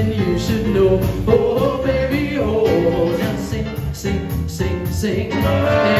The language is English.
something you should know. Oh, oh baby, oh, now sing, sing, sing, sing.